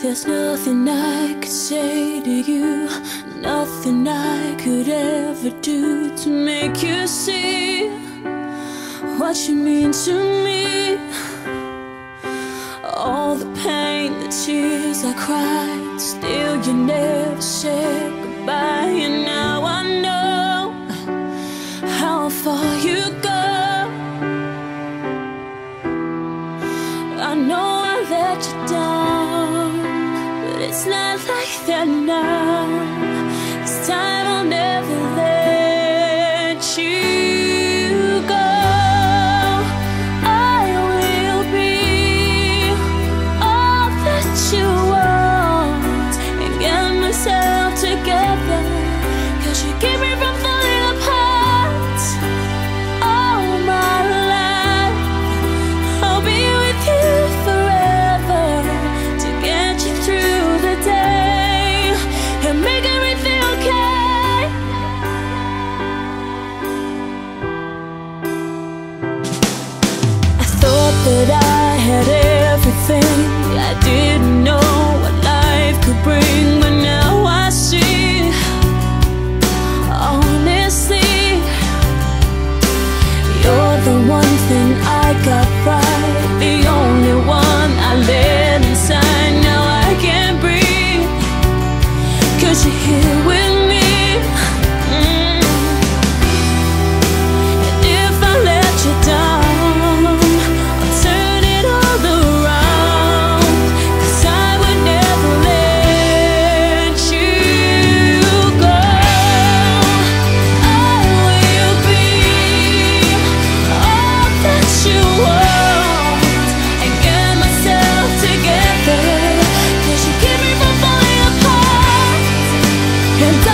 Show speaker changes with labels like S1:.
S1: There's nothing I could say to you, nothing I could ever do to make you see what you mean to me. All the pain, the tears I cried, still you never said goodbye. And now I know how far you go. I know I let you down, it's not like that now. That I had everything. I didn't know what life could bring, but now I see. Honestly, you're the one thing I got right, the only one I let inside. Now I can't breathe, cause you're here And